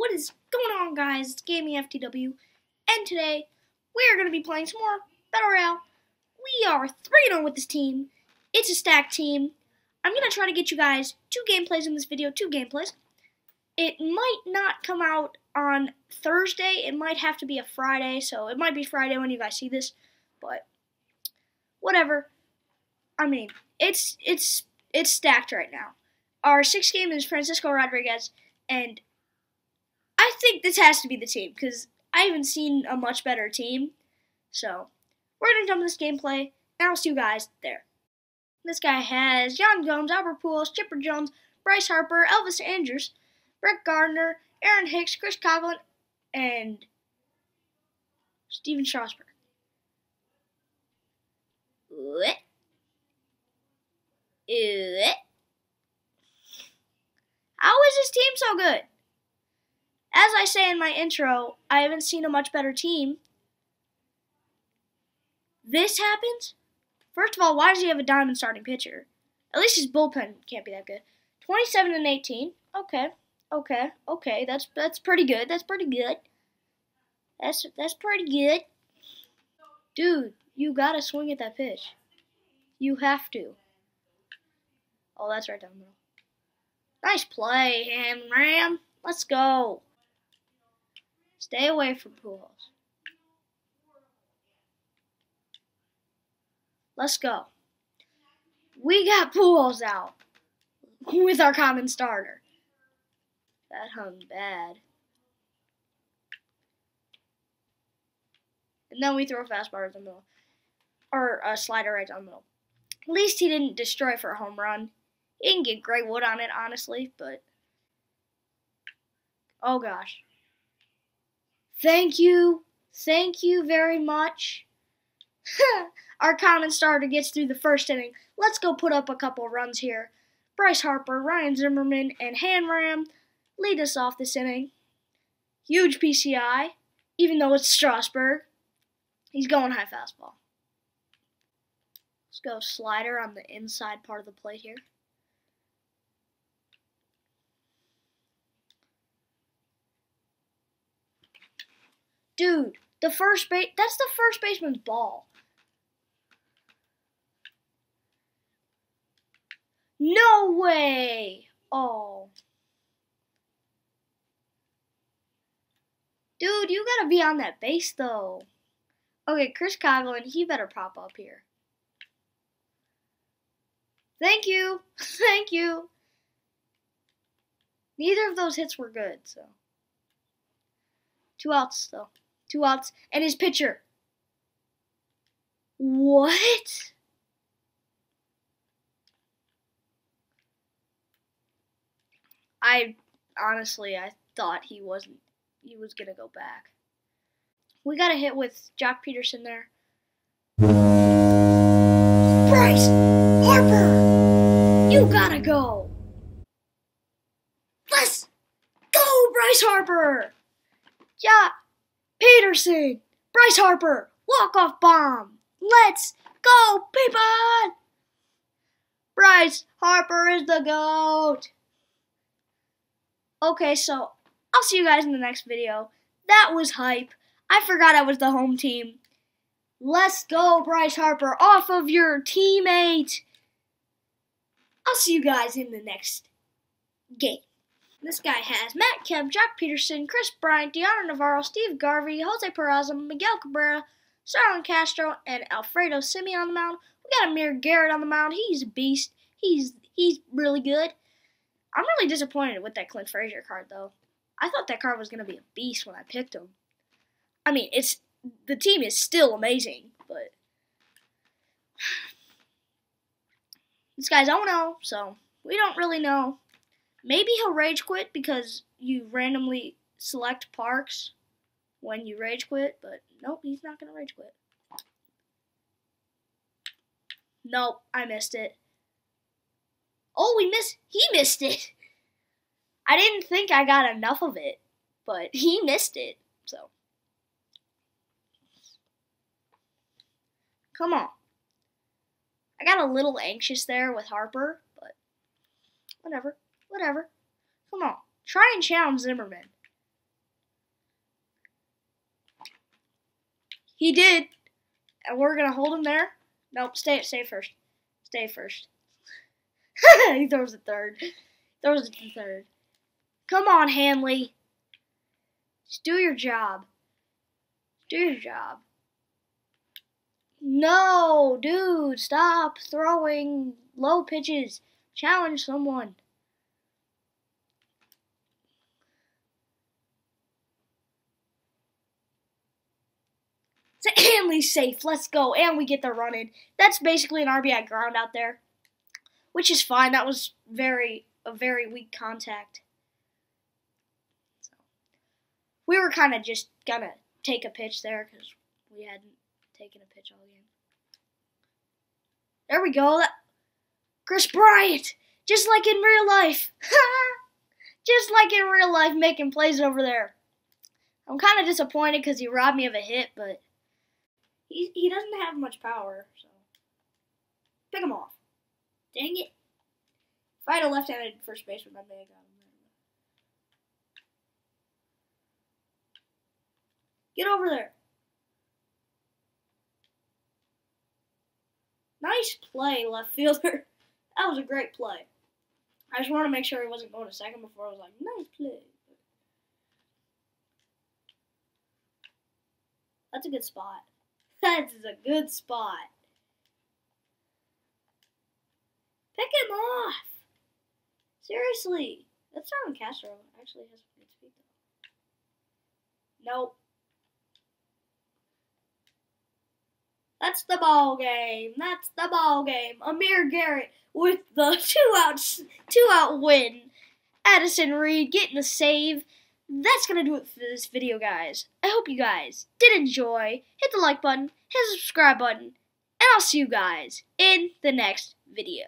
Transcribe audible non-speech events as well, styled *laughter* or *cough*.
What is going on, guys? It's Gaming FTW, and today we are going to be playing some more Battle Royale. We are 3 0 with this team. It's a stacked team. I'm going to try to get you guys two gameplays in this video, two gameplays. It might not come out on Thursday. It might have to be a Friday, so it might be Friday when you guys see this, but whatever. I mean, it's it's it's stacked right now. Our sixth game is Francisco Rodriguez, and think this has to be the team because I haven't seen a much better team. So we're gonna jump this gameplay, and I'll see you guys there. This guy has Yan Gomes, Albert Pujols, Chipper Jones, Bryce Harper, Elvis Andrus, Brett Gardner, Aaron Hicks, Chris Coghlan, and Stephen Strasburg. What? What? How is this team so good? As I say in my intro, I haven't seen a much better team. This happens? First of all, why does he have a diamond starting pitcher? At least his bullpen can't be that good. 27 and 18. Okay. Okay. Okay. That's that's pretty good. That's pretty good. That's that's pretty good. Dude, you got to swing at that pitch. You have to. Oh, that's right down the middle. Nice play, Han Ram. Let's go. Stay away from Pujols. Let's go. We got Pujols out with our common starter. That hung bad. And then we throw a fastball right the middle. Or a slider right down the middle. At least he didn't destroy for a home run. He didn't get great wood on it, honestly, but. Oh gosh. Thank you. Thank you very much. *laughs* Our common starter gets through the first inning. Let's go put up a couple runs here. Bryce Harper, Ryan Zimmerman, and Hanram lead us off this inning. Huge PCI, even though it's Strasburg. He's going high fastball. Let's go slider on the inside part of the plate here. Dude, the first base that's the first baseman's ball. No way. Oh. Dude, you gotta be on that base though. Okay, Chris Coghlan, he better pop up here. Thank you. *laughs* Thank you. Neither of those hits were good, so. Two outs, though. Two outs. And his pitcher. What? I honestly, I thought he wasn't, he was to go back. We got a hit with Joc Pederson there. Bryce Harper! You gotta go! Let's go, Bryce Harper! Yeah, Pederson! Bryce Harper! Walk-off bomb! Let's go, people! Bryce Harper is the GOAT! Okay, so I'll see you guys in the next video. That was hype. I forgot I was the home team. Let's go, Bryce Harper, off of your teammate. I'll see you guys in the next game. This guy has Matt Kemp, Joc Pederson, Kris Bryant, Dioner Navarro, Steve Garvey, Jose Peraza, Miguel Cabrera, Starlin Castro, and Alfredo Semien on the mound. We got Amir Garrett on the mound. He's a beast. He's he's really good. I'm really disappointed with that Clint Frazier card though. I thought that card was gonna be a beast when I picked him. I mean, it's the team is still amazing, but *sighs* this guy's 0 so we don't really know. Maybe he'll rage quit because you randomly select parks when you rage quit, but nope, he's not gonna rage quit. Nope, I missed it. Oh, we missed. He missed it. I didn't think I got enough of it, but he missed it. So. Come on. I got a little anxious there with Harper, but whatever. Whatever. Come on. Try and challenge Zimmerman. He did. And we're going to hold him there. Nope, stay stay first. Stay first. *laughs* he throws a third. Throws it to third. Come on, Hanley. Just do your job. Do your job. No, dude, stop throwing low pitches. Challenge someone. Hanley's *clears throat* safe. Let's go. And we get the run in. That's basically an RBI ground out there. Which is fine. That was very a very weak contact. So we were kind of just gonna take a pitch there because we hadn't taken a pitch all game. There we go. Kris Bryant, just like in real life. *laughs* just like in real life, making plays over there. I'm kind of disappointed because he robbed me of a hit, but he, he doesn't have much power, so pick him off. Dang it. If I had a left-handed first baseman, I may have got him Get over there. Nice play, left fielder. *laughs* That was a great play. I just wanted to make sure he wasn't going to second before I was like, nice play. That's a good spot. That is a good spot. Pick him off. Seriously. That Starlin Castro actually has good speed though. Nope. That's the ball game. That's the ball game. Amir Garrett with the *laughs* two outs, two out win. Addison Reed getting the save that's going to do it for this video, guys. I hope you guys did enjoy. Hit the like button, hit the subscribe button, and I'll see you guys in the next video.